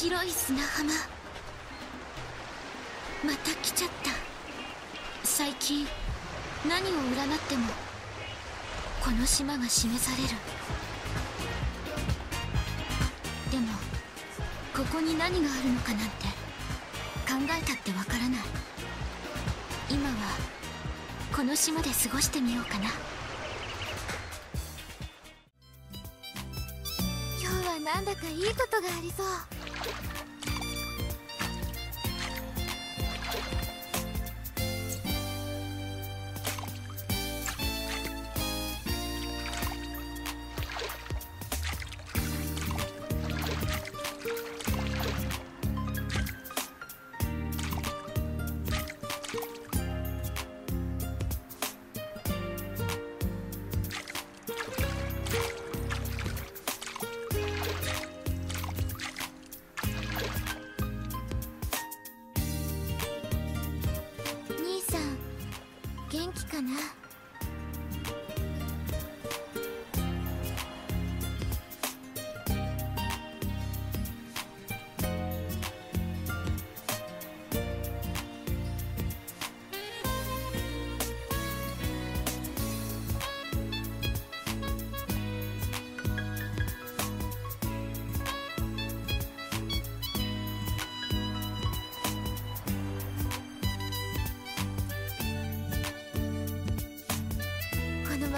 白い砂浜。また来ちゃった。最近何を占ってもこの島が示される。でもここに何があるのかなんて考えたってわからない。今はこの島で過ごしてみようかな。今日はなんだかいいことがありそう。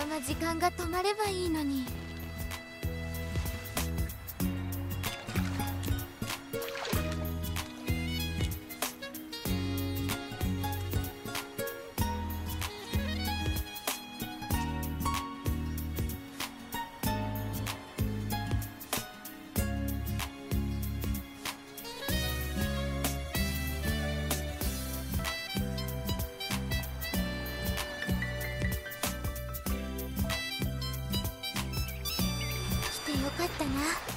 の時間が止まればいいのに。来てよかったな。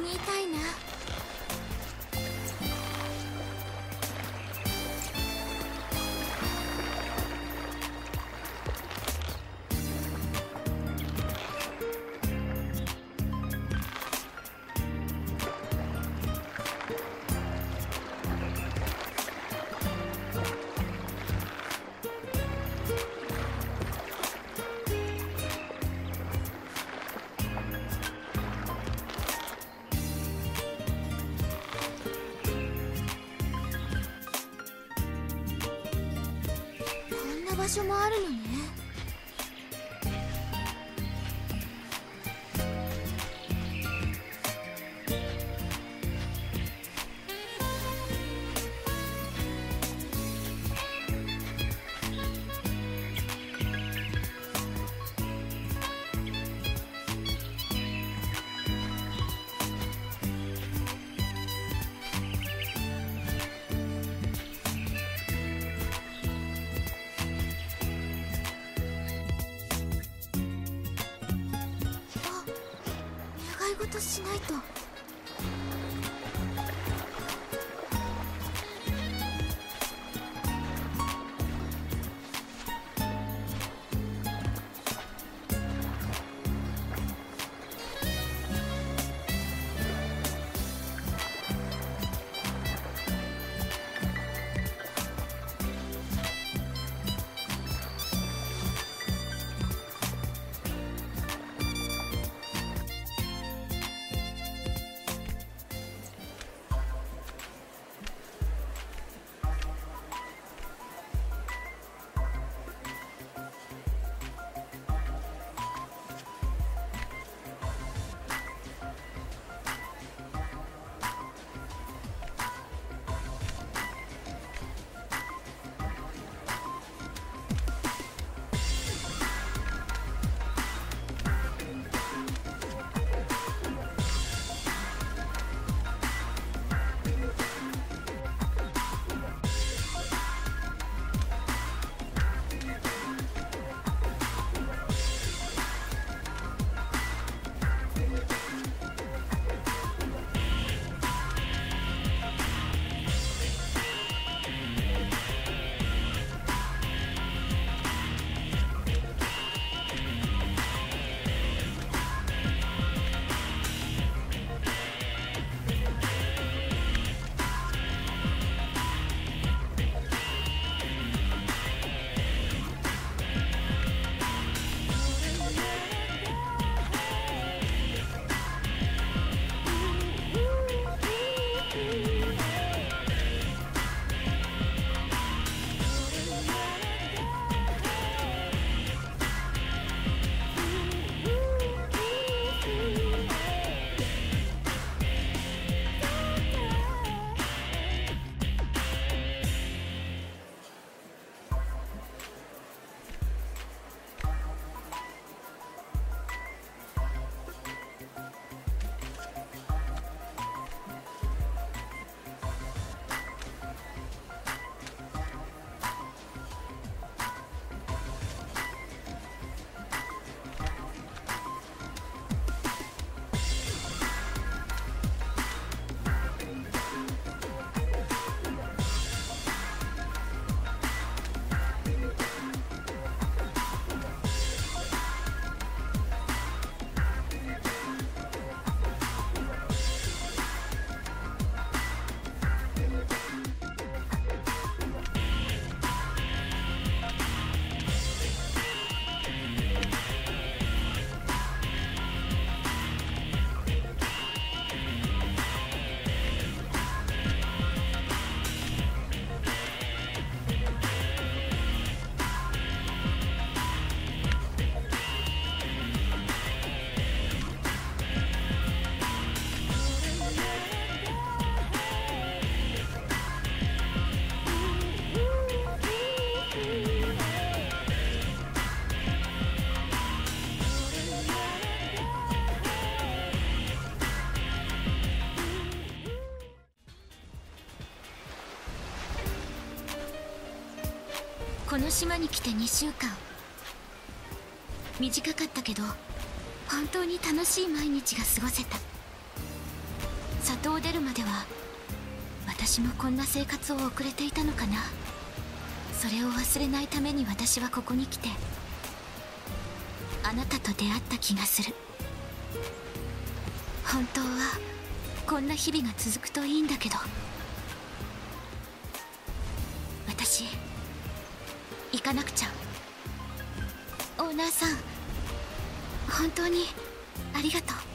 にいたいな。場所もあるのね。事しないと。この島に来て2週間。短かったけど本当に楽しい毎日が過ごせた。里を出るまでは私もこんな生活を送れていたのかな。それを忘れないために私はここに来てあなたと出会った気がする。本当はこんな日々が続くといいんだけど。私行かなくちゃ。オーナーさん本当にありがとう。